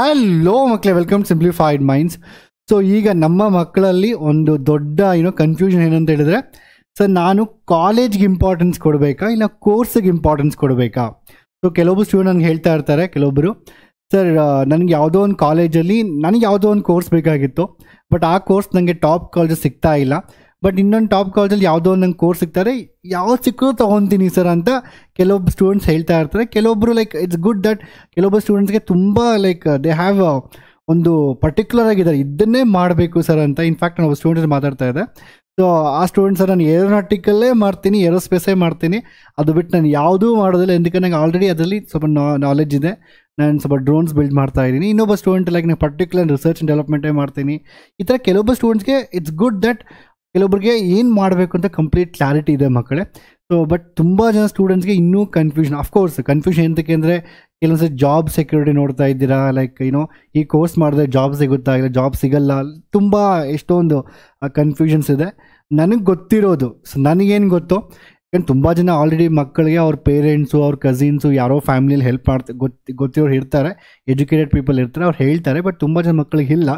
Hello ಮಕ್ಕಳೇ welcome simplified minds so ಈಗ ನಮ್ಮ ಮಕ್ಕಳಲ್ಲಿ ಒಂದು ದೊಡ್ಡ ಏನೋ ಕನ್ಫ್ಯೂಷನ್ ಏನಂತ ಹೇಳಿದ್ರೆ ಸರ್ ನಾನು ಕಾಲೇಜ್ಗೆ ಇಂಪಾರ್ಟೆನ್ಸ್ ಕೊಡಬೇಕಾ, ಇಲ್ಲ ಕೋರ್ಸಿಗೆ ಇಂಪಾರ್ಟೆನ್ಸ್ ಕೊಡಬೇಕಾ? ಸೊ ಕೆಲವೊಬ್ಬರು ಸ್ಟೂಡೆಂಟ್ ನನಗೆ ಹೇಳ್ತಾ ಇರ್ತಾರೆ ಕೆಲವೊಬ್ಬರು ಸರ್ ನನಗೆ ಯಾವುದೋ ಒಂದು ಕಾಲೇಜಲ್ಲಿ ನನಗೆ ಯಾವುದೋ ಒಂದು ಕೋರ್ಸ್ ಬೇಕಾಗಿತ್ತು ಬಟ್ ಆ ಕೋರ್ಸ್ ನನಗೆ ಟಾಪ್ ಕಾಲೇಜಸ್ ಸಿಗ್ತಾ ಇಲ್ಲ. ಬಟ್ ಇನ್ನೊಂದು ಟಾಪ್ ಕಾಲೇಜಲ್ಲಿ ಯಾವುದೋ ಒಂದು ನಂಗೆ ಕೋರ್ಸ್ ಸಿಗ್ತಾರೆ. ಯಾವ್ದು ಸಿಕ್ಕರೂ ತೊಗೊತೀನಿ ಸರ್ ಅಂತ ಕೆಲವೊಬ್ಬರು ಸ್ಟೂಡೆಂಟ್ಸ್ ಹೇಳ್ತಾ ಇರ್ತಾರೆ. ಕೆಲವೊಬ್ಬರು ಲೈಕ್ ಇಟ್ಸ್ ಗುಡ್ ದಟ್ ಕೆಲವೊಬ್ಬ ಸ್ಟೂಡೆಂಟ್ಸ್ಗೆ ತುಂಬ ಲೈಕ್ ದೇ ಹ್ಯಾವ್ ಒಂದು ಪರ್ಟಿಕ್ಯುಲರ್ ಆಗಿದ್ದಾರೆ. ಇದನ್ನೇ ಮಾಡಬೇಕು ಸರ್ ಅಂತ ಇನ್ಫ್ಯಾಕ್ಟ್ ನಾನು ಸ್ಟೂಡೆಂಟ್ಸ್ ಮಾತಾಡ್ತಾ ಇದ್ದೆ. ಸೊ ಆ ಸ್ಟೂಡೆಂಟ್ಸ್ ನಾನು ಏರೋನಾಟಿಕಲ್ಲೇ ಮಾಡ್ತೀನಿ ಏರೋಸ್ಪೇಸೇ ಮಾಡ್ತೀನಿ. ಅದು ಬಿಟ್ಟು ನಾನು ಯಾವುದೂ ಮಾಡೋದಿಲ್ಲ. ಎಂದಕ್ಕೆ ನನಗೆ ಆಲ್ರೆಡಿ ಅದರಲ್ಲಿ ಸ್ವಲ್ಪ ನಾಲೆಜ್ ಇದೆ. ನಾನು ಸ್ವಲ್ಪ ಡ್ರೋನ್ಸ್ ಬಿಲ್ಡ್ ಮಾಡ್ತಾ ಇದ್ದೀನಿ. ಇನ್ನೊಬ್ಬ ಸ್ಟೂಡೆಂಟ್ ಲೈಕ್ ನಾನು ಪರ್ಟಿಕ್ಯುಲರ್ ರಿಸರ್ಚ್ ಡೆವಲಪ್ಮೆಂಟೇ ಮಾಡ್ತೀನಿ. ಈ ಥರ ಕೆಲವೊಬ್ಬ ಸ್ಟೂಡೆಂಟ್ಸ್ಗೆ ಇಟ್ಸ್ ಗುಡ್ ದಟ್ ಕೆಲವೊಬ್ಬರಿಗೆ ಏನು ಮಾಡಬೇಕು ಅಂತ ಕಂಪ್ಲೀಟ್ ಕ್ಲಾರಿಟಿ ಇದೆ ಮಕ್ಕಳೇ. ಸೊ ಬಟ್ ತುಂಬ ಜನ ಸ್ಟೂಡೆಂಟ್ಸ್ಗೆ ಇನ್ನೂ ಕನ್ಫ್ಯೂಷನ್ ಅಫ್ಕೋರ್ಸ್ ಕನ್ಫ್ಯೂಷನ್ ಎಂತಕ್ಕೆ ಅಂದರೆ ಕೆಲವೊಂದು ಜಾಬ್ ಸೆಕ್ಯೂರಿಟಿ ನೋಡ್ತಾ ಇದ್ದೀರಾ? ಲೈಕ್ ಏನೋ ಈ ಕೋರ್ಸ್ ಮಾಡಿದ್ರೆ ಜಾಬ್ ಸಿಗುತ್ತಾ ಇಲ್ಲ ಜಾಬ್ ಸಿಗಲ್ಲ, ತುಂಬ ಎಷ್ಟೊಂದು ಕನ್ಫ್ಯೂಷನ್ಸ್ ಇದೆ. ನನಗೆ ಗೊತ್ತಿರೋದು ಸೊ ನನಗೇನು ಗೊತ್ತೋ ಯಾಕಂದ್ರೆ ತುಂಬ ಜನ ಆಲ್ರೆಡಿ ಮಕ್ಕಳಿಗೆ ಅವ್ರ ಪೇರೆಂಟ್ಸು ಅವ್ರ ಕಸಿನ್ಸು ಯಾರೋ ಫ್ಯಾಮಿಲಿಯಲ್ಲಿ ಹೆಲ್ಪ್ ಮಾಡ್ತಾ ಗೊತ್ತಿ ಗೊತ್ತಿರೋರು ಇರ್ತಾರೆ ಎಜುಕೇಟೆಡ್ ಪೀಪಲ್ ಇರ್ತಾರೆ, ಅವ್ರು ಹೇಳ್ತಾರೆ ಬಟ್ ತುಂಬ ಜನ ಮಕ್ಕಳಿಗೆ ಇಲ್ಲ.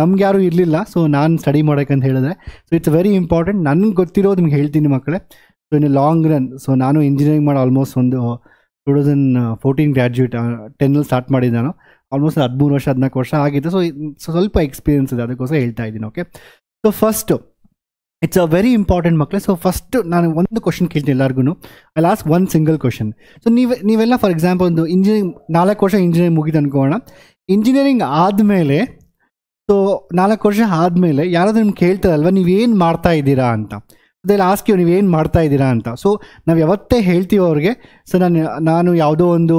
ನಮ್ಗೆ ಯಾರೂ ಇರಲಿಲ್ಲ. ಸೊ ನಾನು ಸ್ಟಡಿ ಮಾಡೋಕ್ಕಂತ ಹೇಳಿದ್ರೆ ಸೊ ಇಟ್ಸ್ ವೆರಿ ಇಂಪಾರ್ಟೆಂಟ್ ನನಗೆ ಗೊತ್ತಿರೋದು ನಿಮ್ಗೆ ಹೇಳ್ತೀನಿ ಮಕ್ಕಳೇ. ಸೊ ಇನ್ನು ಲಾಂಗ್ ರನ್ ಸೊ ನಾನು ಇಂಜಿನಿಯರಿಂಗ್ ಮಾಡಿ ಆಲ್ಮೋಸ್ಟ್ ಒಂದು ಟೂ ತೌಸಂಡ್ ಫೋರ್ಟೀನ್ ಗ್ರ್ಯಾಜುಯೇಟ್ ಟೆನ್ನಲ್ಲಿ ಸ್ಟಾರ್ಟ್ ಮಾಡಿದ್ದೆ ನಾನು ಆಲ್ಮೋಸ್ಟ್ ಹದಿಮೂರು ವರ್ಷ, ಹದಿನಾಲ್ಕು ವರ್ಷ ಆಗಿದೆ ಸೊ ಸ್ವಲ್ಪ ಎಕ್ಸ್ಪೀರಿಯನ್ಸ್ ಇದೆ, ಅದಕ್ಕೋಸ್ಕರ ಹೇಳ್ತಾ ಇದ್ದೀನಿ okay so first it's a very important ಮಕ್ಕಳೇ. ಸೊ ಫಸ್ಟ್ ನಾನು ಒಂದು ಕ್ವಶನ್ ಕೇಳ್ತೀನಿ ಎಲ್ಲರಿಗೂ I last one single question so ನೀವು, ನೀವೆಲ್ಲ ಫಾರ್ ಎಕ್ಸಾಂಪಲ್ ಒಂದು ಇಂಜಿನಿಯರಿಂಗ್ ನಾಲ್ಕು ವರ್ಷ ಇಂಜಿನಿಯರಿಂಗ್ ಮುಗಿದು ಅನ್ಕೋಣ. ಇಂಜಿನಿಯರಿಂಗ್ ಆದಮೇಲೆ ಸೊ ನಾಲ್ಕು ವರ್ಷ ಆದಮೇಲೆ ಯಾರಾದರೂ ನಿಮ್ಗೆ ಕೇಳ್ತಾರಲ್ವ ನೀವೇನು ಮಾಡ್ತಾ ಇದ್ದೀರಾ ಅಂತ. ಅದೇ ನೀವು ಏನು ಮಾಡ್ತಾ ಇದ್ದೀರಾ ಅಂತ. ಸೊ ನಾವು ಯಾವತ್ತೇ ಹೇಳ್ತೀವಿ ಅವ್ರಿಗೆ ಸೊ ನಾನು ನಾನು ಯಾವುದೋ ಒಂದು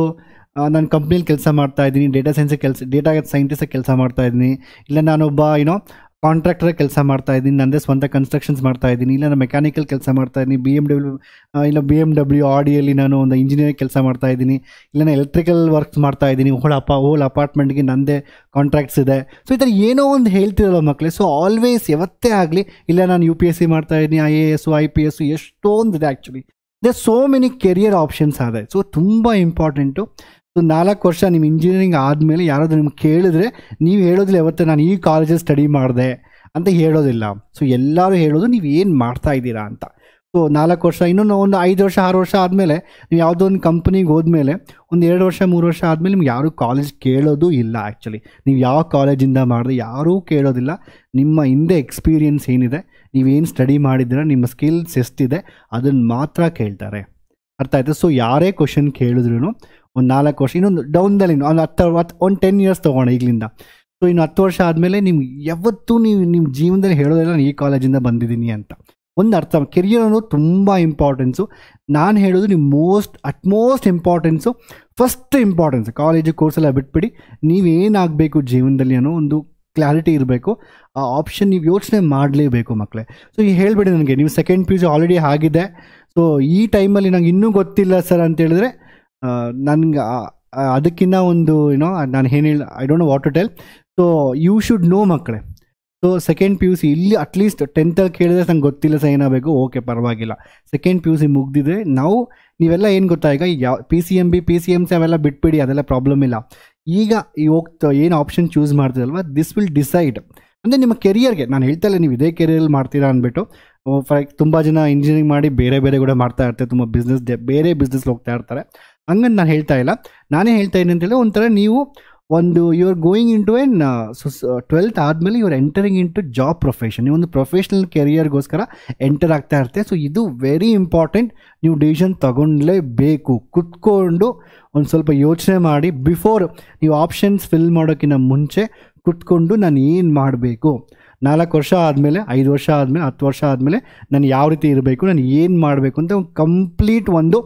ನಾನು ಕಂಪ್ನಿಲಿ ಕೆಲಸ ಮಾಡ್ತಾ ಇದ್ದೀನಿ ಡೇಟಾ ಸೈನ್ಸ್ ಕೆಲಸ ಡೇಟಾ ಸೈಂಟಿಸ್ಟ್ ಕೆಲಸ ಮಾಡ್ತಾ ಇದ್ದೀನಿ, ಇಲ್ಲ ನಾನೊಬ್ಬ ಏನೋ ಕಾಂಟ್ರಾಕ್ಟರ್ ಕೆಲಸ ಮಾಡ್ತಾ ಇದ್ದೀನಿ ನನ್ನದೇ ಸ್ವಂತ ಕನ್ಸ್ಟ್ರಕ್ಷನ್ಸ್ ಮಾಡ್ತಾ ಇದ್ದೀನಿ, ಇಲ್ಲ ನಾನು ಮೆಕ್ಯಾನಿಕಲ್ ಕೆಲಸ ಮಾಡ್ತಾ ಇದ್ದೀನಿ ಬಿ ಎಂ ಡಬ್ಲ್ಯೂ ಇಲ್ಲ ಬಿ ಎಂ ಡಬ್ಲ್ಯೂ ಆಡಿಯಲ್ಲಿ ನಾನು ಒಂದು ಇಂಜಿನಿಯರಿಂಗ್ ಕೆಲಸ ಮಾಡ್ತಾ ಇದ್ದೀನಿ, ಇಲ್ಲ ನಾನು ಎಲೆಕ್ಟ್ರಿಕಲ್ ವರ್ಕ್ಸ್ ಮಾಡ್ತಾ ಇದ್ದೀನಿ ಹೋಲ್ ಅಪ ಹೋಲ್ ಅಪಾರ್ಟ್ಮೆಂಟ್ಗೆ ನನ್ನದೇ ಕಾಂಟ್ರಾಕ್ಟ್ಸ್ ಇದೆ. ಸೊ ಈ ಥರ ಏನೋ ಒಂದು ಹೇಳ್ತಿರಲ್ಲ ಮಕ್ಕಳೇ ಸೊ ಆಲ್ವೇಸ್ ಯಾವತ್ತೇ ಆಗಲಿ, ಇಲ್ಲ ನಾನು ಯು ಪಿ ಎಸ್ ಸಿ ಮಾಡ್ತಾ ಇದ್ದೀನಿ I A S I P S ಎಷ್ಟೊಂದಿದೆ actually they so many career options ಆದರೆ ಸೊ ತುಂಬ ಇಂಪಾರ್ಟೆಂಟು ನಾಲ್ಕು ವರ್ಷ ನಿಮ್ಮ ಇಂಜಿನಿಯರಿಂಗ್ ಆದಮೇಲೆ ಯಾರಾದರೂ ನಿಮ್ಗೆ ಕೇಳಿದ್ರೆ ನೀವು ಹೇಳೋದಿಲ್ಲ ಯಾವತ್ತೂ ನಾನು ಈ ಕಾಲೇಜಲ್ಲಿ ಸ್ಟಡಿ ಮಾಡಿದೆ ಅಂತ ಹೇಳೋದಿಲ್ಲ. ಸೊ ಎಲ್ಲರೂ ಹೇಳೋದು ನೀವು ಏನು ಮಾಡ್ತಾ ಇದ್ದೀರಾ ಅಂತ. ಸೊ ನಾಲ್ಕು ವರ್ಷ ಇನ್ನೊಂದು ಒಂದು ಐದು ವರ್ಷ, ಆರು ವರ್ಷ ಆದಮೇಲೆ ನೀವು ಯಾವುದೋ ಒಂದು ಕಂಪ್ನಿಗೆ ಹೋದ್ಮೇಲೆ ಒಂದು ಎರಡು ವರ್ಷ, ಮೂರು ವರ್ಷ ಆದಮೇಲೆ ನಿಮ್ಗೆ ಯಾರೂ ಕಾಲೇಜ್ ಕೇಳೋದು ಇಲ್ಲ ಆ್ಯಕ್ಚುಲಿ ನೀವು ಯಾವ ಕಾಲೇಜಿಂದ ಮಾಡಿದ್ರೆ ಯಾರೂ ಕೇಳೋದಿಲ್ಲ. ನಿಮ್ಮ ಹಿಂದೆ ಎಕ್ಸ್ಪೀರಿಯನ್ಸ್ ಏನಿದೆ, ನೀವೇನು ಸ್ಟಡಿ ಮಾಡಿದ್ದೀರಾ, ನಿಮ್ಮ ಸ್ಕಿಲ್ಸ್ ಎಷ್ಟಿದೆ ಅದನ್ನು ಮಾತ್ರ ಕೇಳ್ತಾರೆ. ಅರ್ಥ ಆಯಿತು. ಸೊ ಯಾರೇ ಕ್ವಶನ್ ಕೇಳಿದ್ರು ಒಂದು ನಾಲ್ಕು ವರ್ಷ, ಇನ್ನೊಂದು ಡೌನ್ದಲ್ಲಿ ಒಂದು ಹತ್ತು ಹತ್ತು ಒಂದು ಟೆನ್ ಇಯರ್ಸ್ ತೊಗೋಣ ಈಗಲಿಂದ. ಸೊ ಇನ್ನು ಹತ್ತು ವರ್ಷ ಆದಮೇಲೆ ನಿಮ್ಗೆ ಯಾವತ್ತೂ ನೀವು ನಿಮ್ಮ ಜೀವನದಲ್ಲಿ ಹೇಳೋದಿಲ್ಲ ನಾನು ಈ ಕಾಲೇಜಿಂದ ಬಂದಿದ್ದೀನಿ ಅಂತ. ಒಂದು ಅರ್ಥ ಕೆರಿಯರ್ ಅನ್ನೋದು ತುಂಬ ಇಂಪಾರ್ಟೆನ್ಸು ನಾನು ಹೇಳೋದು ನಿಮ್ಮ most utmost importance first importance college ಕೋರ್ಸೆಲ್ಲ ಬಿಟ್ಬಿಡಿ. ನೀವೇನಾಗಬೇಕು ಜೀವನದಲ್ಲಿ ಅನ್ನೋ ಒಂದು ಕ್ಲಾರಿಟಿ ಇರಬೇಕು. ಆ ಆಪ್ಷನ್ ನೀವು ಯೋಚನೆ ಮಾಡಲೇಬೇಕು ಮಕ್ಕಳೇ ಸೊ ಈಗ ಹೇಳಬೇಡಿ ನನಗೆ ನೀವು ಸೆಕೆಂಡ್ ಪಿ ಯು ಆಲ್ರೆಡಿ ಆಗಿದೆ. ಸೊ ಈ ಟೈಮಲ್ಲಿ ನಂಗೆ ಇನ್ನೂ ಗೊತ್ತಿಲ್ಲ ಸರ್ ಅಂತ ಹೇಳಿದ್ರೆ ನನಗೆ ಅದಕ್ಕಿಂತ ಒಂದು ಏನೋ ನಾನು ಏನು ಹೇಳಿ I don't know what to tell so you should know ಮಕ್ಕಳೇ. So second P U C ಇಲ್ಲಿ ಅಟ್ಲೀಸ್ಟ್ ಟೆಂತಲ್ಲಿ ಕೇಳಿದ್ರೆ ನಂಗೆ ಗೊತ್ತಿಲ್ಲ ಸರ್ ಏನಾಗಬೇಕು. ಓಕೆ ಪರವಾಗಿಲ್ಲ. ಸೆಕೆಂಡ್ ಪಿ ಯು ಸಿ ಮುಗ್ದಿದೆ ನಾವು, ನೀವೆಲ್ಲ ಏನು ಗೊತ್ತಾ, ಈಗ ಯಾವ P C M B P C M C ಅವೆಲ್ಲ ಬಿಟ್ಬಿಡಿ, ಅದೆಲ್ಲ ಪ್ರಾಬ್ಲಮ್ ಇಲ್ಲ. ಈಗ ಈ ಹೋಗ್ತಾ, ಏನು ಆಪ್ಷನ್ ಚೂಸ್ ಮಾಡ್ತಿದಲ್ವ ದಿಸ್ ವಿಲ್ ಡಿಸೈಡ್ ಅಂದರೆ ನಿಮ್ಮ ಕೆರಿಯರ್ಗೆ ನಾನು ಹೇಳ್ತಾ ಇಲ್ಲ, ನೀವು ಇದೇ ಕೆರಿಯರಲ್ಲಿ ಮಾಡ್ತೀರಾ ಅಂದ್ಬಿಟ್ಟು ಫಾರ್ ತುಂಬ ಜನ ಇಂಜಿನಿಯರಿಂಗ್ ಮಾಡಿ ಬೇರೆ ಬೇರೆ ಕೂಡ ಮಾಡ್ತಾ ಇರ್ತಾರೆ, ತುಂಬ ಬಿಸ್ನೆಸ್ ಬೇರೆ ಬಿಸ್ನೆಸ್ ಹೋಗ್ತಾ ಇರ್ತಾರೆ. ಹಂಗಂತ ನಾನು ಹೇಳ್ತಾ ಇಲ್ಲ. ನಾನೇ ಹೇಳ್ತಾ ಇದ್ದೀನಿ ಅಂತೇಳಿ ಒಂಥರ ನೀವು ಒಂದು you are going into N twelfth ಆದಮೇಲೆ you are entering into job profession ನೀವು ಒಂದು ಪ್ರೊಫೆಷ್ನಲ್ ಕೆರಿಯರ್ಗೋಸ್ಕರ ಎಂಟರ್ ಆಗ್ತಾ ಇರ್ತೆ ಸೊ ಇದು ವೆರಿ ಇಂಪಾರ್ಟೆಂಟ್ ನೀವು ಡಿಸಿಷನ್ ತಗೊಳ್ಳೇಬೇಕು ಕುತ್ಕೊಂಡು ಒಂದು ಸ್ವಲ್ಪ ಯೋಚನೆ ಮಾಡಿ ಬಿಫೋರ್ ನೀವು ಆಪ್ಷನ್ಸ್ ಫಿಲ್ ಮಾಡೋಕ್ಕಿಂತ ಮುಂಚೆ ಕುತ್ಕೊಂಡು ನಾನು ಏನು ಮಾಡಬೇಕು? ನಾಲ್ಕು ವರ್ಷ ಆದಮೇಲೆ, ಐದು ವರ್ಷ ಆದಮೇಲೆ, ಹತ್ತು ವರ್ಷ ಆದಮೇಲೆ ನಾನು ಯಾವ ರೀತಿ ಇರಬೇಕು, ನಾನು ಏನು ಮಾಡಬೇಕು ಅಂತ ಒಂದು ಕಂಪ್ಲೀಟ್ ಒಂದು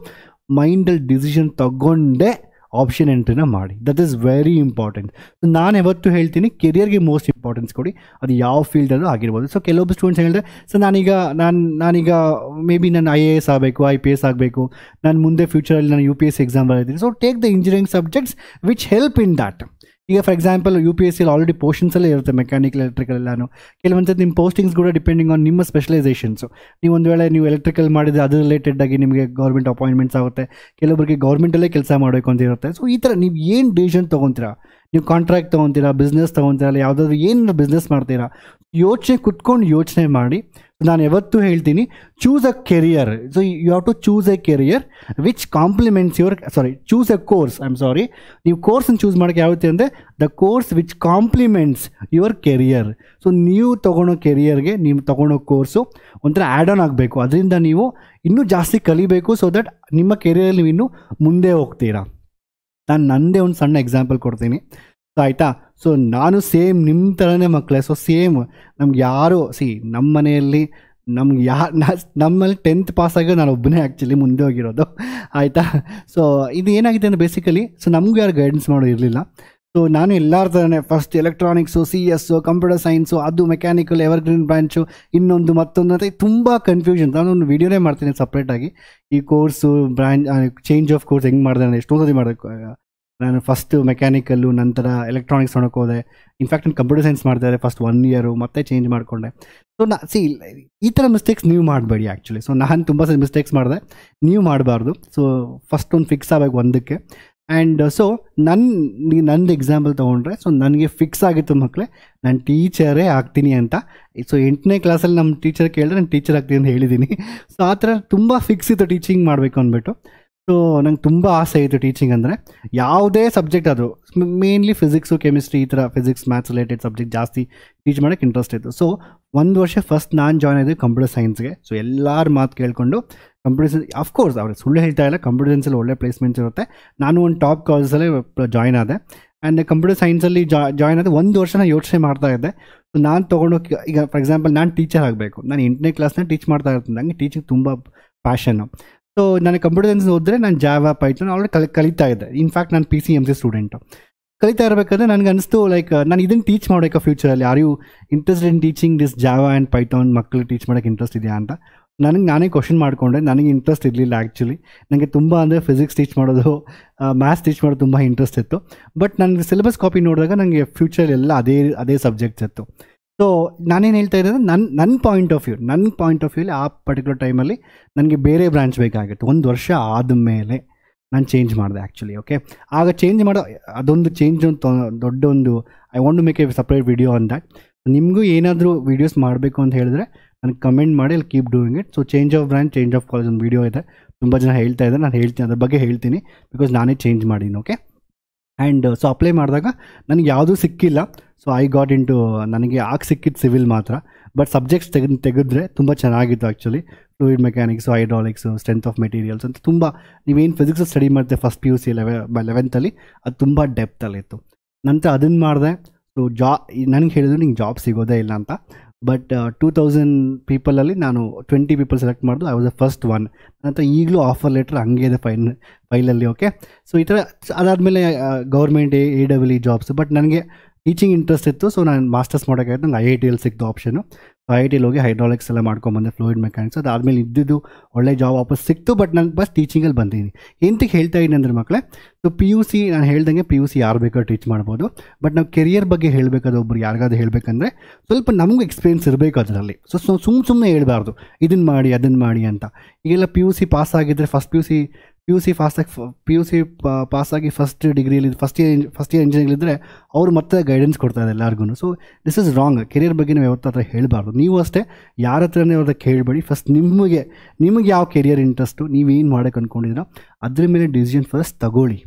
ಮೈಂಡಲ್ಲಿ ಡಿಸಿಷನ್ ತಗೊಂಡೇ ಆಪ್ಷನ್ ಎಂಟ್ರಿನ ಮಾಡಿ. ದಟ್ ಈಸ್ ವೆರಿ ಇಂಪಾರ್ಟೆಂಟ್ ನಾನು ಯಾವತ್ತು ಹೇಳ್ತೀನಿ ಕೆರಿಯರ್ಗೆ ಮೋಸ್ಟ್ ಇಂಪಾರ್ಟೆನ್ಸ್ ಕೊಡಿ. ಅದು ಯಾವ ಫೀಲ್ಡಲ್ಲೂ ಆಗಿರ್ಬೋದು. ಸೊ ಕೆಲವೊಬ್ಬ ಸ್ಟೂಡೆಂಟ್ಸ್ ಹೇಳಿದ್ರೆ ಸೊ ನಾನೀಗ, ನಾನು, ನಾನೀಗ ಮೇ ಬಿ ನಾನು ಐ ಎ ಎಸ್ ಆಗಬೇಕು ಐ ಪಿ ಎಸ್ ಆಗಬೇಕು. ನಾನು ಮುಂದೆ ಫ್ಯೂಚರಲ್ಲಿ ನಾನು ಯು ಪಿ ಎಸ್ ಎಕ್ಸಾಮ್ ಬರೀತೀನಿ. So take the engineering subjects which help in that ಈಗ for example U P S ಸಿಲಿ already ಪೋರ್ಷನ್ಸಲ್ಲೇ ಇರುತ್ತೆ ಮೆಕ್ಯಾನಿಕಲ್ ಎಲೆಕ್ಟ್ರಿಕಲ್ ಎಲ್ಲಾನು. ಕೆಲವೊಂದು ನಿಮ್ಮ ಪೋಸ್ಟಿಂಗ್ಸ್ ಕೂಡ ಡಿಪೆಂಡಿಂಗ್ ಆನ್ ನಿಮ್ಮ ಸ್ಪೆಷಲೈಸೇಷನ್ಸು ನೀವು ಒಂದು ವೇಳೆ ನೀವು ಎಲೆಕ್ಟ್ರಿಕಲ್ ಮಾಡಿದರೆ ಅದು ರಿಲೇಟೆಡ್ ಆಗಿ ನಿಮಗೆ ಗೌರ್ಮೆಂಟ್ ಅಪಾಯಿಂಟ್ಮೆಂಟ್ಸ್ ಆಗುತ್ತೆ. ಕೆಲವೊಬ್ಬರಿಗೆ ಗೌರ್ಮೆಂಟಲ್ಲೇ ಕೆಲಸ ಮಾಡಬೇಕು ಅಂತ ಇರುತ್ತೆ. ಸೊ ಈ ಥರ ನೀವು ಏನು ಡಿಸಿಷನ್ ತೊಗೊತೀರಾ? ನೀವು ಕಾಂಟ್ರಾಕ್ಟ್ ತೊಗೊತೀರಾ ಬಿಸ್ನೆಸ್ ತೊಗೊತೀರಾ, ಇಲ್ಲ ಯಾವುದಾದ್ರು ಏನು ಬಿಸ್ನೆಸ್ ಮಾಡ್ತೀರಾ, ಯೋಚನೆ ಕುತ್ಕೊಂಡು ಯೋಚನೆ ಮಾಡಿ. ನಾನು ಯಾವತ್ತೂ ಹೇಳ್ತೀನಿ choose a career so you have to choose a career which complements your sorry choose a course I am sorry ನೀವು ಕೋರ್ಸನ್ನು ಚೂಸ್ ಮಾಡೋಕ್ಕೆ ಯಾವತ್ತೆ ಅಂದರೆ the course which complements your career so ನೀವು ತೊಗೊಳೋ ಕೆರಿಯರ್ಗೆ ನೀವು ತೊಗೊಳೋ ಕೋರ್ಸು ಒಂಥರ ಆ್ಯಡ್ ಆನ್ ಆಗಬೇಕು. ಅದರಿಂದ ನೀವು ಇನ್ನೂ ಜಾಸ್ತಿ ಕಲಿಬೇಕು ಸೊ ದಟ್ ನಿಮ್ಮ ಕೆರಿಯರಲ್ಲಿ ನೀವು ಇನ್ನೂ ಮುಂದೆ ಹೋಗ್ತೀರಾ. ನಾನು ನನ್ನದೇ ಒಂದು ಸಣ್ಣ ಎಕ್ಸಾಂಪಲ್ ಕೊಡ್ತೀನಿ. ಸೊ ಆಯಿತಾ? ಸೊ ನಾನು ಸೇಮ್ ನಿಮ್ಮ ಥರನೇ ಮಕ್ಕಳೇ ಸೊ ಸೇಮ್ ನಮ್ಗೆ ಯಾರು ಸಿ ನಮ್ಮ ಮನೆಯಲ್ಲಿ ನಮ್ಗೆ ಯಾ ನಮ್ಮಲ್ಲಿ ಟೆಂತ್ ಪಾಸ್ ನಾನು ಒಬ್ಬನೇ ಆ್ಯಕ್ಚುಲಿ ಮುಂದೆ ಹೋಗಿರೋದು. ಆಯಿತಾ? ಸೊ ಇದು ಏನಾಗಿದೆ ಅಂದರೆ ಬೇಸಿಕಲಿ ಸೊ ನಮಗೂ ಯಾರು ಗೈಡೆನ್ಸ್ ಮಾಡೋ ಇರಲಿಲ್ಲ. ಸೊ ನಾನು ಎಲ್ಲರ ಥರನೇ first electronics C S computer science ಅದು ಮೆಕ್ಯಾನಿಕಲ್ ಎವರ್ಗ್ರೀನ್ ಬ್ರಾಂಚು ಇನ್ನೊಂದು ಮತ್ತೊಂದು ಅಂತ ತುಂಬ ಕನ್ಫ್ಯೂಷನ್ ನಾನು ಒಂದು ವೀಡಿಯೋನೇ ಮಾಡ್ತೀನಿ ಸಪ್ರೇಟಾಗಿ ಈ course branch change of course ಹೆಂಗೆ ಮಾಡಿದೆ ನಾನು ಎಷ್ಟೊಂದು ಸತಿ ಮಾಡಬೇಕು ನಾನು ಫಸ್ಟು ಮೆಕ್ಯಾನಿಕಲ್ಲು ನಂತರ ಎಲೆಕ್ಟ್ರಾನಿಕ್ಸ್ ನೋಡೋಕೆ ಹೋದೆ. ಇನ್ಫ್ಯಾಕ್ಟ್ ನಾನು ಕಂಪ್ಯೂಟರ್ ಸೈನ್ಸ್ ಮಾಡ್ತಾರೆ ಫಸ್ಟ್ ಒನ್ ಇಯರು ಮತ್ತೆ ಚೇಂಜ್ ಮಾಡಿಕೊಂಡೆ. ಸೊ ನಾ ಸಿ ಈ ಥರ ಮಿಸ್ಟೇಕ್ಸ್ ನೀವು ಮಾಡಬೇಡಿ ಆ್ಯಕ್ಚುಲಿ ಸೊ ನಾನು ತುಂಬ ಸರಿ ಮಿಸ್ಟೇಕ್ಸ್ ಮಾಡಿದೆ. ನೀವು ಮಾಡಬಾರ್ದು. ಸೊ ಫಸ್ಟ್ ಒಂದು ಫಿಕ್ಸ್ ಆಗಬೇಕು ಒಂದಕ್ಕೆ. ಆ್ಯಂಡ್ ಸೊ ನನ್ನ ನಂದು ಎಕ್ಸಾಂಪಲ್ ತೊಗೊಂಡ್ರೆ ಸೊ ನನಗೆ ಫಿಕ್ಸ್ ಆಗಿತ್ತು ಮಕ್ಕಳೇ ನಾನು ಟೀಚರೇ ಆಗ್ತೀನಿ ಅಂತ. ಸೊ ಎಂಟನೇ ಕ್ಲಾಸಲ್ಲಿ ನಮ್ಮ ಟೀಚರ್ ಕೇಳಿದ್ರೆ ನಾನು ಟೀಚರ್ ಆಗ್ತೀನಿ ಅಂತ ಹೇಳಿದ್ದೀನಿ ಸೊ ಆ ಥರ ತುಂಬ ಫಿಕ್ಸ್ ಇತ್ತು ಟೀಚಿಂಗ್ ಮಾಡಬೇಕು ಅಂದ್ಬಿಟ್ಟು. ನಂಗೆ ತುಂಬ ಆಸೆ ಇತ್ತು ಟೀಚಿಂಗ್ ಅಂದರೆ. ಯಾವುದೇ ಸಬ್ಜೆಕ್ಟ್ ಅದು ಮೇನ್ಲಿ ಫಿಸಿಕ್ಸು ಕೆಮಿಸ್ಟ್ರಿ ಈ ಥರ ಫಿಸಿಕ್ಸ್ ಮ್ಯಾಥ್ಸ್ ರಿಲೇಟೆಡ್ ಸಬ್ಜೆಕ್ಟ್ ಜಾಸ್ತಿ ಟೀಚ್ ಮಾಡೋಕ್ಕೆ ಇಂಟ್ರೆಸ್ಟ್ ಇತ್ತು. ಸೊ ಒಂದು ವರ್ಷ ಫಸ್ಟ್ ನಾನು ಜಾಯ್ನ್ ಆಯಿತು ಕಂಪ್ಯೂಟರ್ ಸೈನ್ಸ್ಗೆ ಸೊ ಎಲ್ಲರ ಮಾತು ಕೇಳಿಕೊಂಡು ಕಂಪ್ಯೂಟರ್ ಸೈನ್ಸ್ ಅಫ್ಕೋರ್ಸ್ ಅವ್ರಿಗೆ ಸುಳ್ಳು ಹೇಳ್ತಾ ಇಲ್ಲ ಕಂಪ್ಯೂಟರ್ ಸೈನ್ಸಲ್ಲಿ ಒಳ್ಳೆ ಪ್ಲೇಸ್ಮೆಂಟ್ಸ್ ಇರುತ್ತೆ. ನಾನು ಒಂದು ಟಾಪ್ ಕಾಲೇಜಲ್ಲಿ ಜಾಯ್ನ್ ಆದೆ. ಆ್ಯಂಡ್ ಕಂಪ್ಯೂಟರ್ ಸೈನ್ಸಲ್ಲಿ ಜಾ ಜಾಯ್ನ್ ಆದರೆ ಒಂದು ವರ್ಷ ನಾನು ಯೋಚನೆ ಮಾಡ್ತಾ ಇದ್ದೆ. ಸೊ ನಾನು ತೊಗೊಂಡೋಗಿ ಈಗ ಫಾರ್ ಎಕ್ಸಾಂಪಲ್ ನಾನು ಟೀಚರ್ ಆಗಬೇಕು. ನಾನು ಎಂಟನೇ ಕ್ಲಾಸ್ನ ಟೀಚ್ ಮಾಡ್ತಾ ಇರ್ತೀನಿ. ನನಗೆ ಟೀಚಿಂಗ್ ತುಂಬ ಪ್ಯಾಷನ್ನು ಸೊ ನಾನು ಕಂಪ್ಯೂಟರ್ ಸೈನ್ಸ್ ಓದಿದ್ರೆ ನಾನು ಜಾವಾ ಪೈಥಾನ್ ಆಲ್ರೆಡಿ ಕಲಿ, ಕಲಿತಾ ಇದ್ದೆ. ಇನ್ಫ್ಯಾಕ್ಟ್ ನಾನು P C M C student ಕಲಿತಾ ಇರಬೇಕಾದ್ರೆ ನನಗೆ ಅನಿಸ್ತು ಲೈಕ್ ನಾನು ಇದನ್ನು ಟೀಚ್ ಮಾಡಬೇಕಾ ಫ್ಯೂಚರಲ್ಲಿ are you interested in teaching this Java and Python ಮಕ್ಕಳಿಗೆ ಟೀಚ್ ಮಾಡೋಕ್ಕೆ ಇಂಟ್ರೆಸ್ಟ್ ಇದೆಯಾ ಅಂತ? ನನಗೆ ನಾನೇ ಕ್ವಶನ್ ಮಾಡಿಕೊಂಡೆ. ನನಗೆ ಇಂಟ್ರೆಸ್ಟ್ ಇರಲಿಲ್ಲ ಆ್ಯಕ್ಚುಲಿ ನನಗೆ ತುಂಬ ಅಂದರೆ ಫಿಸಿಕ್ಸ್ ಟೀಚ್ ಮಾಡೋದು ಮ್ಯಾಥ್ಸ್ ಟೀಚ್ ಮಾಡೋದು ತುಂಬ ಇಂಟ್ರೆಸ್ಟ್ ಇತ್ತು. ಬಟ್ ನನಗೆ ಸಿಲೆಬಸ್ ಕಾಪಿ ನೋಡಿದಾಗ ನನಗೆ ಫ್ಯೂಚರ್ ಎಲ್ಲ ಅದೇ ಅದೇ ಸಬ್ಜೆಕ್ಟ್ಸ್ ಇತ್ತು. ಸೊ ನಾನೇನು ಹೇಳ್ತಾ ಇದ್ದೆ ನನ್ನ ನನ್ನ ಪಾಯಿಂಟ್ ಆಫ್ ವ್ಯೂ ನನ್ನ ಪಾಯಿಂಟ್ ಆಫ್ ವ್ಯೂಲಿ ಆ ಪರ್ಟಿಕ್ಯುಲರ್ ಟೈಮಲ್ಲಿ ನನಗೆ ಬೇರೆ ಬ್ರಾಂಚ್ ಬೇಕಾಗಿತ್ತು. ಒಂದು ವರ್ಷ ಆದಮೇಲೆ ನಾನು ಚೇಂಜ್ ಮಾಡಿದೆ ಆ್ಯಕ್ಚುಲಿ ಓಕೆ ಆಗ ಚೇಂಜ್ ಮಾಡೋ, ಅದೊಂದು ಚೇಂಜ್ ಒಂದು ದೊಡ್ಡ ಒಂದು I want to make a separate video on ನಿಮಗೂ ಏನಾದರೂ ವೀಡಿಯೋಸ್ ಮಾಡಬೇಕು ಅಂತ ಹೇಳಿದ್ರೆ ನನಗೆ ಕಮೆಂಟ್ ಮಾಡಿ ಅಲ್ಲಿ keep doing it so change of brand change of college ಒಂದು ವೀಡಿಯೋ ಇದೆ. ತುಂಬ ಜನ ಹೇಳ್ತಾ ಇದ್ದಾರೆ, ನಾನು ಹೇಳ್ತೀನಿ, ಅದ್ರ ಬಗ್ಗೆ ಹೇಳ್ತೀನಿ ಬಿಕಾಸ್ ನಾನೇ ಚೇಂಜ್ ಮಾಡೀನಿ ಓಕೆ ಆ್ಯಂಡ್ ಸೊ ಅಪ್ಲೈ ಮಾಡಿದಾಗ ನನಗೆ ಯಾವುದೂ ಸಿಕ್ಕಿಲ್ಲ. ಸೊ ಐ ಗಾಟ್ ಇಂಟು ನನಗೆ ಆಗ ಸಿಕ್ಕಿದ್ದು ಸಿವಿಲ್ ಮಾತ್ರ. ಬಟ್ ಸಬ್ಜೆಕ್ಟ್ಸ್ ತೆಗೆದು, ತೆಗೆದ್ರೆ ತುಂಬ ಚೆನ್ನಾಗಿತ್ತು actually fluid mechanics hydraulics strength of materials ಅಂತ ತುಂಬ, ನೀವೇನು ಫಿಸಿಕ್ಸ್ ಸ್ಟಡಿ ಮಾಡಿದೆ ಫಸ್ಟ್ ಪಿ ಯು ಸಿ ಲೆವೆ ಲೆವೆಂತಲ್ಲಿ ಅದು ತುಂಬ ಡೆಪ್ತಲ್ಲಿತ್ತು ನಂತರ ಅದನ್ನು ಮಾಡಿದೆ ಸೊ ಜಾ ನನಗೆ ಹೇಳಿದ್ರು ನಿಂಗೆ ಜಾಬ್ ಸಿಗೋದೇ ಇಲ್ಲ ಅಂತ. ಬಟ್ ಟೂ ತೌಸಂಡ್ ಪೀಪಲಲ್ಲಿ ನಾನು ಟ್ವೆಂಟಿ ಪೀಪಲ್ ಸೆಲೆಕ್ಟ್ ಮಾಡಿದ್ರು I was the first one ನಂತರ ಈಗಲೂ ಆಫರ್ ಲೆಟ್ರ್ ಹಂಗೆ ಇದೆ ಫೈನ್ ಫೈಲಲ್ಲಿ ಓಕೆ ಸೊ ಈ ಥರ ಅದಾದಮೇಲೆ government A W jobs but ನನಗೆ ಟೀಚಿಂಗ್ ಇಂಟ್ರೆಸ್ಟ್ ಇತ್ತು. ಸೊ ನಾನು ಮಾಸ್ಟರ್ಸ್ ಮಾಡೋಕ್ಕಾಯ್ತು ನಂಗೆ ಐ ಐ ಟಿಯಲ್ಲಿ ಸಿಕ್ತು ಆಪ್ಷನು ಐ ಐ ಟಿಲಿ ಹೋಗಿ ಹೈಡ್ರಾಲಿಕ್ಸ್ ಎಲ್ಲ ಮಾಡ್ಕೊಂಬಂದೆ ಫ್ಲೂಯಿಡ್ ಮೆಕ್ಯಾನಿಕ್ಸ್ ಅದಾದಮೇಲೆ ಇದ್ದಿದ್ದು ಒಳ್ಳೆ ಜಾಬ್ ವಾಪಸ್ ಸಿಕ್ತು ಬಟ್ ನಂಗೆ ಬಸ್ ಟೀಚಿಂಗಲ್ಲಿ ಬಂದಿದ್ದೀನಿ. ಎಂತಕ್ಕೆ ಹೇಳ್ತಾ ಇದ್ದೀನಿ ಅಂದರೆ ಮಕ್ಕಳೇ ಸೊ ಪಿ ಯು ಸಿ ನಾನು ಹೇಳ್ದಂಗೆ ಪಿ ಯು ಸಿ ಯಾರು ಬೇಕಾದ್ರೂ ಟೀಚ್ ಮಾಡ್ಬೋದು. ಬಟ್ ನಾವು ಕೆರಿಯರ್ ಬಗ್ಗೆ ಹೇಳಬೇಕಾದ್ರೆ ಒಬ್ರು ಯಾರಿಗಾದ್ರೂ ಹೇಳಬೇಕಂದ್ರೆ, ಸ್ವಲ್ಪ ನಮಗೂ ಎಕ್ಸ್ಪೀರಿಯನ್ಸ್ ಇರಬೇಕು ಅದರಲ್ಲಿ. ಸೊ ಸೊ ಸುಮ್ಮ ಸುಮ್ಮನೆ ಹೇಳ್ಬಾರ್ದು. ಇದನ್ನು ಮಾಡಿ ಅದನ್ನು ಮಾಡಿ ಅಂತ. ಈಗೆಲ್ಲ ಪಿ ಯು ಸಿ ಪಾಸ್ ಆಗಿದ್ದರೆ first P U C P U C ಫಾಸ್ಟಾಗಿ ಪಿ ಯು ಸಿ ಪಾಸಾಗಿ ಫಸ್ಟ್ ಡಿಗ್ರಿಯಲ್ಲಿ first year first year engineering ಇದ್ದರೆ ಅವರು ಮತ್ತೆ ಗೈಡೆನ್ಸ್ ಕೊಡ್ತಾರೆ ಎಲ್ಲರಿಗೂ so this is wrong career ಬಗ್ಗೆ ನಾವು ಯಾವತ್ತ ಹತ್ರ ಹೇಳಬಾರ್ದು. ನೀವು ಅಷ್ಟೇ ಯಾರ ಹತ್ರನೇ ಅವ್ರದ್ದು ಕೇಳಬೇಡಿ. ಫಸ್ಟ್ ನಿಮಗೆ ನಿಮಗೆ ಯಾವ ಕೆರಿಯರ್ ಇಂಟ್ರೆಸ್ಟು ನೀವೇನು ಮಾಡೋಕ್ಕೆ ಅಂದ್ಕೊಂಡಿದ್ದೀರಾ ಅದ್ರ ಮೇಲೆ ಡಿಸಿಷನ್ ಫಸ್ಟ್ ತಗೊಳ್ಳಿ.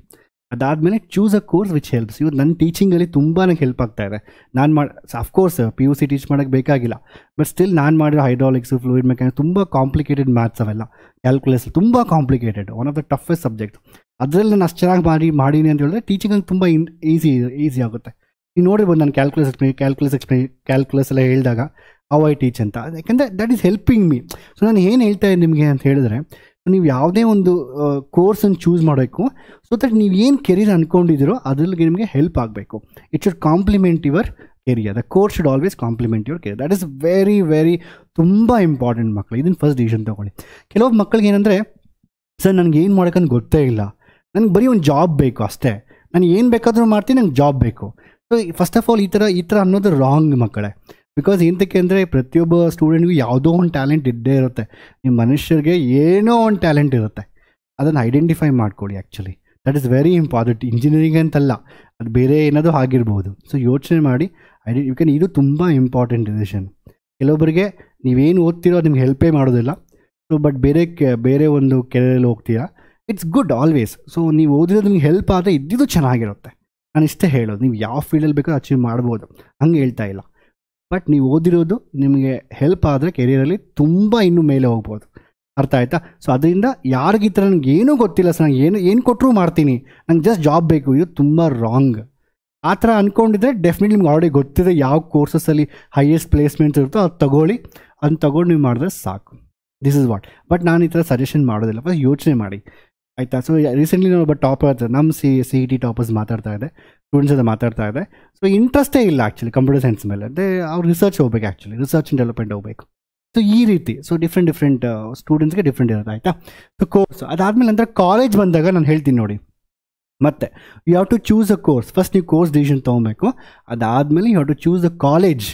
ಅದಾದಮೇಲೆ choose a course which helps ಇವತ್ತು ನನ್ನ ಟೀಚಿಂಗಲ್ಲಿ ತುಂಬಾ ಹೆಲ್ಪ್ ಆಗ್ತಾ ಇದೆ. ನಾನು ಮಾಡಿ of course P U C teach ಮಾಡೋಕ್ಕೆ ಬೇಕಾಗಿಲ್ಲ. ಬಟ್ ಸ್ಟಿಲ್ ನಾನು ಮಾಡಿರೋ ಹೈಡ್ರಾಲಿಕ್ಸು ಫ್ಲೂಯಿಡ್ ಮೆಕ್ಯಾನಿಕ್ಸ್ ತುಂಬ ಕಾಂಪ್ಲಿಕೇಟೆಡ್ ಮ್ಯಾಥ್ಸ್ ಅವೆಲ್ಲ. ಕ್ಯಾಲ್ಕುಲೇಸ್ ತುಂಬ complicated one of the toughest subject ಅದರಲ್ಲಿ ನಾನು ಅಷ್ಟು ಚೆನ್ನಾಗಿ ಮಾಡಿ, ಮಾಡೀನಿ ಅಂತ ಹೇಳಿದ್ರೆ ಟೀಚಿಂಗ್ ತುಂಬ ಇನ್ ಈಸಿ ಈಸಿ ಆಗುತ್ತೆ. ನೀವು ನೋಡಿರ್ಬೋದು ನಾನು ಕ್ಯಾಲ್ಕುಲೇಸ್ ಎಕ್ಸ್ಪ್ಲೇ ಕ್ಯಾಲ್ಕುಲೇಸ್ ಎಕ್ಸ್ಪ್ಲೇ ಕ್ಯಾಲ್ಕುಲೇಸ್ ಎಲ್ಲ ಹೇಳಿದಾಗ ಹೌ ಐ ಟೀಚ್ ಅಂತ. ಯಾಕಂದರೆ that is helping me so ನಾನು ಏನು ಹೇಳ್ತಾ ಇದ್ದೀನಿ ನಿಮಗೆ ಅಂತ ಹೇಳಿದ್ರೆ ನೀವು ಯಾವುದೇ ಒಂದು ಕೋರ್ಸನ್ನು ಚೂಸ್ ಮಾಡಬೇಕು. ಸೊ ದಟ್ ನೀವು ಏನು ಕೆರಿಯರ್ ಅಂದ್ಕೊಂಡಿದ್ದೀರೋ ಅದ್ರಲ್ಲಿ ನಿಮಗೆ ಹೆಲ್ಪ್ ಆಗಬೇಕು. It should complement your career the course should always complement your career that is very very ತುಂಬ ಇಂಪಾರ್ಟೆಂಟ್ ಮಕ್ಕಳು. ಇದನ್ನು ಫಸ್ಟ್ ಡಿಸಿಷನ್ ತೊಗೊಳ್ಳಿ. ಕೆಲವು ಮಕ್ಕಳಿಗೆ ಏನಂದರೆ, ಸರ್, ನನಗೆ ಏನು ಮಾಡೋಕ್ಕಂತ ಗೊತ್ತೇ ಇಲ್ಲ. ನನಗೆ ಬರೀ ಒಂದು ಜಾಬ್ ಬೇಕು ಅಷ್ಟೇ. ನಾನು ಏನು ಬೇಕಾದರೂ ಮಾಡ್ತೀನಿ, ನಂಗೆ ಜಾಬ್ ಬೇಕು. ಸೊ ಫಸ್ಟ್ ಆಫ್ ಆಲ್ ಈ ಥರ ಈ ಥರ ಅನ್ನೋದು ರಾಂಗ್ ಮಕ್ಕಳೇ. ಬಿಕಾಸ್ ಏನಕ್ಕೆ ಅಂದರೆ ಪ್ರತಿಯೊಬ್ಬ ಸ್ಟೂಡೆಂಟ್ಗೂ ಯಾವುದೋ ಒಂದು ಟ್ಯಾಲೆಂಟ್ ಇದ್ದೇ ಇರುತ್ತೆ. ನಿಮ್ಮ ಮನುಷ್ಯರಿಗೆ ಏನೋ ಒಂದು ಟ್ಯಾಲೆಂಟ್ ಇರುತ್ತೆ. ಅದನ್ನು ಐಡೆಂಟಿಫೈ ಮಾಡ್ಕೊಳ್ಳಿ actually that is very important engineering ಅಂತಲ್ಲ, ಅದು ಬೇರೆ ಏನಾದರೂ ಆಗಿರ್ಬೋದು. ಸೊ ಯೋಚನೆ ಮಾಡಿ ಐಡಿ ಕ್ಯಾನ್ ಇದು ತುಂಬ ಇಂಪಾರ್ಟೆಂಟ್ ಡಿಸಿಷನ್ ಕೆಲವೊಬ್ಬರಿಗೆ ನೀವೇನು ಓದ್ತೀರೋ ನಿಮ್ಗೆ ಹೆಲ್ಪೇ ಮಾಡೋದಿಲ್ಲ. ಸೊ ಬಟ್ ಬೇರೆ ಕೆ, ಬೇರೆ ಒಂದು ಕೆರೆಯಲ್ಲಿ ಹೋಗ್ತೀರಾ ಇಟ್ಸ್ ಗುಡ್ ಆಲ್ವೇಸ್ ಸೊ ನೀವು ಓದಿರೋದು ನಿಮ್ಗೆ ಹೆಲ್ಪ್ ಆದರೆ ಇದ್ದಿದ್ದು ಚೆನ್ನಾಗಿರುತ್ತೆ. ನಾನು ಇಷ್ಟೇ ಹೇಳೋದು. ನೀವು ಯಾವ ಫೀಲ್ಡಲ್ಲಿ ಬೇಕೋ ಅಚೀವ್ ಮಾಡ್ಬೋದು. ಹಂಗೆ ಹೇಳ್ತಾ ಇಲ್ಲ. ಬಟ್ ನೀವು ಓದಿರೋದು ನಿಮಗೆ ಹೆಲ್ಪ್ ಆದರೆ ಕೆರಿಯರಲ್ಲಿ ತುಂಬ ಇನ್ನೂ ಮೇಲೆ ಹೋಗ್ಬೋದು. ಅರ್ಥ ಆಯ್ತಾ? ಸೊ ಅದರಿಂದ ಯಾರಿಗೆ ಈ ಥರ ನನಗೆ ಏನೂ ಗೊತ್ತಿಲ್ಲ ಸರ್ ನಾನು ಏನು ಏನು ಕೊಟ್ಟರು ಮಾಡ್ತೀನಿ. ನಂಗೆ ಜಸ್ಟ್ ಜಾಬ್ ಬೇಕು, ಇದು ತುಂಬ ರಾಂಗ್ ಆ ಥರ ಅಂದ್ಕೊಂಡಿದ್ರೆ ಡೆಫಿನೆಟ್ಲಿ ನಿಮ್ಗೆ ಆಲ್ರೆಡಿ ಗೊತ್ತಿದೆ ಯಾವ ಕೋರ್ಸಸ್ಸಲ್ಲಿ ಹೈಯೆಸ್ಟ್ ಪ್ಲೇಸ್ಮೆಂಟ್ಸ್ ಇರುತ್ತೋ ಅದು ತಗೊಳ್ಳಿ. ಅದನ್ನ ತಗೊಂಡು ನೀವು ಮಾಡಿದ್ರೆ ಸಾಕು. ದಿಸ್ ಇಸ್ ವಾಟ್ ಬಟ್ ನಾನು ಈ ಥರ ಸಜೆಷನ್ ಮಾಡೋದಿಲ್ಲ. ಫಸ್ಟ್ ಯೋಚನೆ ಮಾಡಿ. ಆಯಿತಾ? ಸೊ ರೀಸೆಂಟ್ಲಿ ನಾನು ಒಬ್ಬ ಟಾಪರ್ ನಮ್ಮ C C E T toppers ಮಾತಾಡ್ತಾ ಇದೆ ಸ್ಟೂಡೆಂಟ್ಸ್ ಜೊತೆ ಮಾತಾಡ್ತಾ ಇದೆ ಸೊ ಇಂಟ್ರೆಸ್ಟೇ ಇಲ್ಲ ಆ್ಯಕ್ಚುಲಿ ಕಂಪ್ಯೂಟರ್ ಸೈನ್ಸ್ ಮೇಲೆ. ಅದೇ ಅವ್ರು ರಿಸರ್ಚ್ ಹೋಗ್ಬೇಕು ಆ್ಯಕ್ಚುಲಿ ರಿಸರ್ಚ್ ಆ್ಯಂಡ್ ಡೆವಲಪ್ಮೆಂಟ್ ಹೋಗಬೇಕು. ಸೊ ಈ ರೀತಿ ಸೊ ಡಿಫ್ರೆಂಟ್ ಡಿಫ್ರೆಂಟ್ ಸ್ಟೂಡೆಂಟ್ಸ್ಗೆ ಡಿಫ್ರೆಂಟ್ ಇರುತ್ತೆ, ಆಯಿತಾ? ಸೊ ಕೋರ್ಸ್ ಅದಾದಮೇಲೆ ನಂತರ ಕಾಲೇಜ್ ಬಂದಾಗ ನಾನು ಹೇಳ್ತೀನಿ ನೋಡಿ. ಮತ್ತೆ you have to choose a course first ನೀವು ಕೋರ್ಸ್ ಡಿಸಿಷನ್ ತೊಗೊಬೇಕು. ಅದಾದಮೇಲೆ you have to choose a college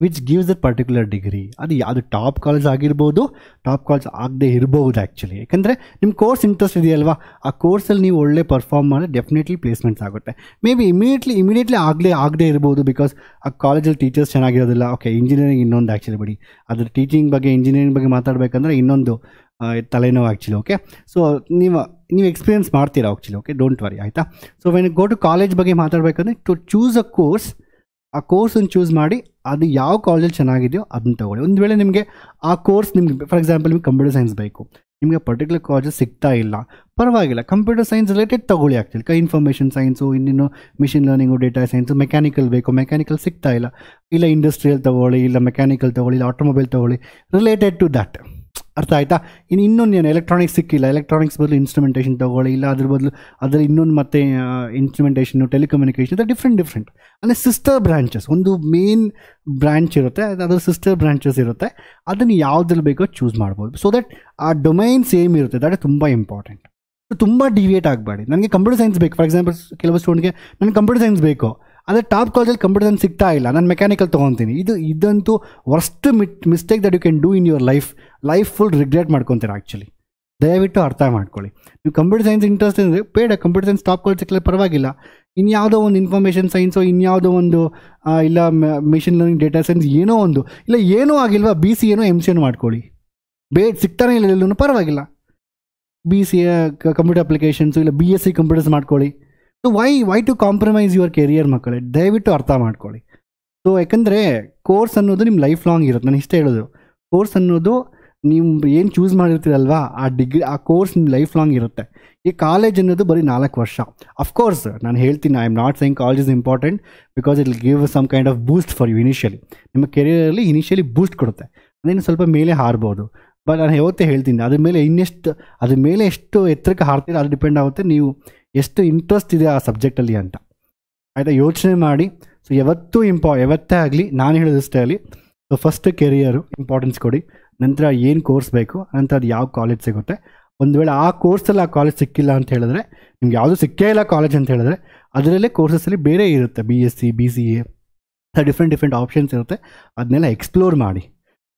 which gives that particular degree ಅದು ಯಾವುದು ಟಾಪ್ ಕಾಲೇಜ್ ಆಗಿರ್ಬೋದು ಟಾಪ್ ಕಾಲೇಜ್ ಆಗದೆ ಇರ್ಬೋದು ಆ್ಯಕ್ಚುಲಿ ಯಾಕಂದರೆ ನಿಮ್ಮ ಕೋರ್ಸ್ ಇಂಟ್ರೆಸ್ಟ್ ಇದೆಯಲ್ವಾ? ಆ ಕೋರ್ಸಲ್ಲಿ ನೀವು ಒಳ್ಳೆ ಪರ್ಫಾರ್ಮ್ ಮಾಡಿದ್ರೆ ಡೆಫಿನೆಟ್ಲಿ ಪ್ಲೇಸ್ಮೆಂಟ್ಸ್ ಆಗುತ್ತೆ. ಮೇ ಬಿ ಇಮಿಡಿಯೇಟ್ಲಿ ಇಮಿಡಿಯೇಟ್ಲಿ ಆಗಲೇ ಆಗದೆ ಇರ್ಬೋದು ಬಿಕಾಸ್ ಆ ಕಾಲೇಜಲ್ಲಿ ಟೀಚರ್ಸ್ ಚೆನ್ನಾಗಿರೋದಿಲ್ಲ. ಓಕೆ ಇಂಜಿನಿಯರಿಂಗ್ ಇನ್ನೊಂದು ಆ್ಯಕ್ಚುಲಿ ಬಿಡಿ. ಅದ್ರ ಟೀಚಿಂಗ್ ಬಗ್ಗೆ ಇಂಜಿನಿಯರಿಂಗ್ ಬಗ್ಗೆ ಮಾತಾಡಬೇಕಂದ್ರೆ ಇನ್ನೊಂದು ತಲೆನೋವು ಆ್ಯಕ್ಚುಲಿ ಓಕೆ ಸೊ ನೀವು ನೀವು ಎಕ್ಸ್ಪೀರಿಯನ್ಸ್ ಮಾಡ್ತೀರಾ ಆ್ಯಕ್ಚುಲಿ ಓಕೆ ಡೋಂಟ್ ವರಿ ಆಯಿತಾ? So when go to college ಬಗ್ಗೆ ಮಾತಾಡಬೇಕಂದ್ರೆ ಟು ಚೂಸ್ ಅ ಕೋರ್ಸ್ ಆ ಕೋರ್ಸನ್ನು ಚೂಸ್ ಮಾಡಿ ಅದು ಯಾವ ಕಾಲೇಜಲ್ಲಿ ಚೆನ್ನಾಗಿದೆಯೋ ಅದನ್ನ ತಗೊಳ್ಳಿ. ಒಂದು ವೇಳೆ ನಿಮಗೆ ಆ ಕೋರ್ಸ್ ನಿಮಗೆ ಫಾರ್ ಎಕ್ಸಾಂಪಲ್ ನಿಮ್ಗೆ ಕಂಪ್ಯೂಟರ್ ಸೈನ್ಸ್ ಬೇಕು. ನಿಮಗೆ ಪರ್ಟಿಕ್ಯುಲರ್ ಕಾಲೇಜಸ್ ಸಿಗ್ತಾ ಇಲ್ಲ. ಪರವಾಗಿಲ್ಲ. ಕಂಪ್ಯೂಟರ್ ಸೈನ್ಸ್ ರಿಲೇಟೆಡ್ ತಗೊಳ್ಳಿ ಆಗ್ತಿಲ್ಲ ಕೈ ಇನ್ಫಾರ್ಮೇಷನ್ ಸೈನ್ಸು ಇನ್ನೇನು machine learning data science mechanical ಬೇಕು. ಮೆಕ್ಯಾನಿಕಲ್ ಸಿಗ್ತಾ ಇಲ್ಲ. ಇಲ್ಲ ಇಂಡಸ್ಟ್ರಿಯಲ್ ತಗೊಳ್ಳಿ, ಇಲ್ಲ ಮೆಕ್ಯಾನಿಕಲ್ ತಗೊಳ್ಳಿ, ಇಲ್ಲ ಆಟೋಮೊಬೈಲ್ ತಗೊಳ್ಳಿ. ರಿಲೇಟೆಡ್ ಟು ದಟ್ ಅರ್ಥ ಆಯ್ತಾ? ಇನ್ನು ಇನ್ನೊಂದು ಏನು? ಎಲೆಕ್ಟ್ರಾನಿಕ್ಸ್ ಸಿಕ್ಕಿಲ್ಲ. ಎಲೆಕ್ಟ್ರಾನಿಕ್ಸ್ ಬದಲು ಇನ್ಸ್ಟ್ರೂಮೆಂಟೇಷನ್ ತೊಗೊಳ್ಳಿ, ಇಲ್ಲ ಅದ್ರ ಬದಲು ಅದರಲ್ಲಿ ಇನ್ನೊಂದು ಮತ್ತೆ ಇನ್ಸ್ಟ್ರುಮೆಂಟೇಷನು ಟೆಲಿಕಮ್ಯುನಿಕೇಷನ್ ಡಿಫ್ರೆಂಟ್ ಡಿಫ್ರೆಂಟ್ ಅಂದರೆ ಸಿಸ್ಟರ್ ಬ್ರಾಂಚಸ್ ಒಂದು ಮೇನ್ ಬ್ರ್ಯಾಂಚ್ ಇರುತ್ತೆ, ಅದು ಅದರ ಸಿಸ್ಟರ್ ಬ್ರಾಂಚಸ್ ಇರುತ್ತೆ. ಅದನ್ನು ಯಾವುದ್ರಲ್ಲಿ ಬೇಕೋ ಚೂಸ್ ಮಾಡ್ಬೋದು. ಸೊ ದಟ್ ಆ ಡೊಮೈನ್ ಸೇಮ್ ಇರುತ್ತೆ. ದಟ್ ತುಂಬ ಇಂಪಾರ್ಟೆಂಟ್ ತುಂಬ ಡಿವಿಯೇಟ್ ಆಗಬೇಡಿ. ನನಗೆ ಕಂಪ್ಯೂಟರ್ ಸೈನ್ಸ್ ಬೇಕು. ಫಾರ್ ಎಕ್ಸಾಂಪಲ್ ಕೆಲವು ಸ್ಟೂಡೆಂಟ್ಗೆ ನನಗೆ ಕಂಪ್ಯೂಟರ್ ಸೈನ್ಸ್ ಬೇಕು. ಅದೇ ಟಾಪ್ ಕಾಲೇಜಲ್ಲಿ ಕಂಪ್ಯೂಟರ್ ಸೈನ್ಸ್ ಸಿಗ್ತಾ ಇಲ್ಲ. ನಾನು ಮೆಕ್ಯಾನಿಕಲ್ ತೊಗೊತೀನಿ. ಇದು, ಇದಂತೂ worst ಮಿಟ್ mistake that you can do in your life life full regret ಮಾಡ್ಕೊತೀರ actually ದಯವಿಟ್ಟು ಅರ್ಥ ಮಾಡ್ಕೊಳ್ಳಿ. ನೀವು ಕಂಪ್ಯೂಟರ್ ಸೈನ್ಸ್ ಇಂಟ್ರೆಸ್ಟ್ ಅಂದರೆ ಬೇಡ ಕಂಪ್ಯೂಟರ್ ಸೈನ್ಸ್ ಟಾಪ್ ಕಾಲೇಜ್ ಸಿಕ್ಕಲ್ಲ ಪರವಾಗಿಲ್ಲ. ಇನ್ಯಾವುದೋ ಒಂದು ಇನ್ಫಾರ್ಮೇಷನ್ ಸೈನ್ಸು ಇನ್ಯಾವುದೋ ಒಂದು ಇಲ್ಲ ಮೆಷಿನ್ ಲರ್ನಿಂಗ್ ಡೇಟಾ ಸೈನ್ಸ್ ಏನೋ ಒಂದು. ಇಲ್ಲ ಏನೂ ಆಗಿಲ್ವಾ ಬಿ ಸಿ ಏನೋ ಎಂ ಸಿ ಏನೋ ಮಾಡ್ಕೊಳ್ಳಿ. ಬೇಡ ಸಿಗ್ತಾನೆ ಇಲ್ಲ ಎಲ್ಲೂ ಪರವಾಗಿಲ್ಲ. ಬಿ ಸಿ ಕಂಪ್ಯೂಟರ್ ಅಪ್ಲಿಕೇಶನ್ಸು ಇಲ್ಲ ಬಿ ಎಸ್ ಸಿ ಕಂಪ್ಯೂಟರ್ಸ್ ಮಾಡ್ಕೊಳ್ಳಿ. So why why to compromise your career ಮಕ್ಕಳೇ? ದಯವಿಟ್ಟು ಅರ್ಥ ಮಾಡ್ಕೊಳ್ಳಿ. ಸೊ ಯಾಕಂದರೆ ಕೋರ್ಸ್ ಅನ್ನೋದು ನಿಮ್ಮ ಲೈಫ್ ಲಾಂಗ್ ಇರುತ್ತೆ. ನಾನು ಇಷ್ಟೇ ಹೇಳೋದು. ಕೋರ್ಸ್ ಅನ್ನೋದು ನೀವು ಏನು ಚೂಸ್ ಮಾಡಿರ್ತೀರಲ್ವಾ, ಆ ಡಿಗ್ರಿ ಆ ಕೋರ್ಸ್ ನಿಮ್ಮ ಲೈಫ್ ಲಾಂಗ್ ಇರುತ್ತೆ. ಈ ಕಾಲೇಜ್ ಅನ್ನೋದು ಬರೀ ನಾಲ್ಕು ವರ್ಷ. ಅಫ್ಕೋರ್ಸ್ ನಾನು ಹೇಳ್ತೀನಿ I am not saying college is important because it give some kind of boost for you initially ನಿಮ್ಮ ಕೆರಿಯರಲ್ಲಿ ಇನಿಷಿಯಲಿ ಬೂಸ್ಟ್ ಕೊಡುತ್ತೆ. ಅದೇನು ಸ್ವಲ್ಪ ಮೇಲೆ ಹಾರ್ಬೋದು. ಬಟ್ ನಾನು ಯಾವತ್ತೇ ಹೇಳ್ತೀನಿ, ಅದ್ರ ಮೇಲೆ ಇನ್ನೆಷ್ಟು, ಅದ್ರ ಮೇಲೆ ಎಷ್ಟು ಎತ್ತರಕ್ಕೆ ಹಾರ್ತೀರ, ಅದು ಡಿಪೆಂಡ್ ಆಗುತ್ತೆ. ನೀವು ಎಷ್ಟು ಇಂಟ್ರೆಸ್ಟ್ ಇದೆ ಆ ಸಬ್ಜೆಕ್ಟಲ್ಲಿ ಅಂತ. ಆಯಿತಾ, ಯೋಚನೆ ಮಾಡಿ. ಸೊ ಯಾವತ್ತೂ ಇಂಪಾ ಯಾವತ್ತೇ ಆಗಲಿ, ನಾನು ಹೇಳೋದಷ್ಟೇ ಆಗಲಿ ಸೊ ಫಸ್ಟ್ ಕೆರಿಯರು ಇಂಪಾರ್ಟೆನ್ಸ್ ಕೊಡಿ. ನಂತರ ಏನು ಕೋರ್ಸ್ ಬೇಕು, ನಂತರ ಅದು ಯಾವ ಕಾಲೇಜ್ ಸಿಗುತ್ತೆ. ಒಂದು ವೇಳೆ ಆ ಕೋರ್ಸಲ್ಲಿ ಆ ಕಾಲೇಜ್ ಸಿಕ್ಕಿಲ್ಲ ಅಂತ ಹೇಳಿದ್ರೆ, ನಿಮ್ಗೆ ಯಾವುದೂ ಸಿಕ್ಕೇ ಇಲ್ಲ ಕಾಲೇಜ್ ಅಂತ ಹೇಳಿದ್ರೆ, ಅದರಲ್ಲೇ ಕೋರ್ಸಸ್ಸಲ್ಲಿ ಬೇರೆ ಇರುತ್ತೆ. B S C B C A different different options ಇರುತ್ತೆ. ಅದನ್ನೆಲ್ಲ ಎಕ್ಸ್ಪ್ಲೋರ್ ಮಾಡಿ.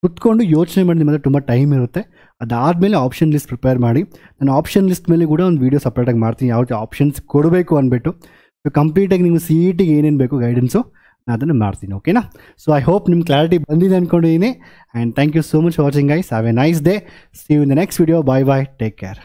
ಕುತ್ಕೊಂಡು ಯೋಚನೆ ಮಾಡಿ ನಿಮ್ಮ ಹತ್ರ ತುಂಬ ಟೈಮ್ ಇರುತ್ತೆ. ಅದಾದಮೇಲೆ ಆಪ್ಷನ್ ಲಿಸ್ಟ್ ಪ್ರಿಪೇರ್ ಮಾಡಿ. ನಾನು ಆಪ್ಷನ್ ಲಿಸ್ಟ್ ಮೇಲೆ ಕೂಡ ಒಂದು ವೀಡಿಯೋ ಸಪ್ರೇಟಾಗಿ ಮಾಡ್ತೀನಿ. ಯಾವ ಆಪ್ಷನ್ಸ್ ಕೊಡಬೇಕು ಅಂದ್ಬಿಟ್ಟು. ಸೊ ಕಂಪ್ಲೀಟಾಗಿ ನೀವು ಸಿ ಇ ಟಿಗೆ ಏನೇನು ಬೇಕು ಗೈಡೆನ್ಸು ನಾನು ಅದನ್ನು ಮಾಡ್ತೀನಿ ಓಕೆನಾ ಸೊ ಐ ಹೋಪ್ ನಿಮ್ಮ ಕ್ಲಾರಿಟಿ ಬಂದಿದೆ ಅಂದ್ಕೊಂಡಿದ್ದೀನಿ and thank you so much watching ice have a nice day see you in the next video bye bye take care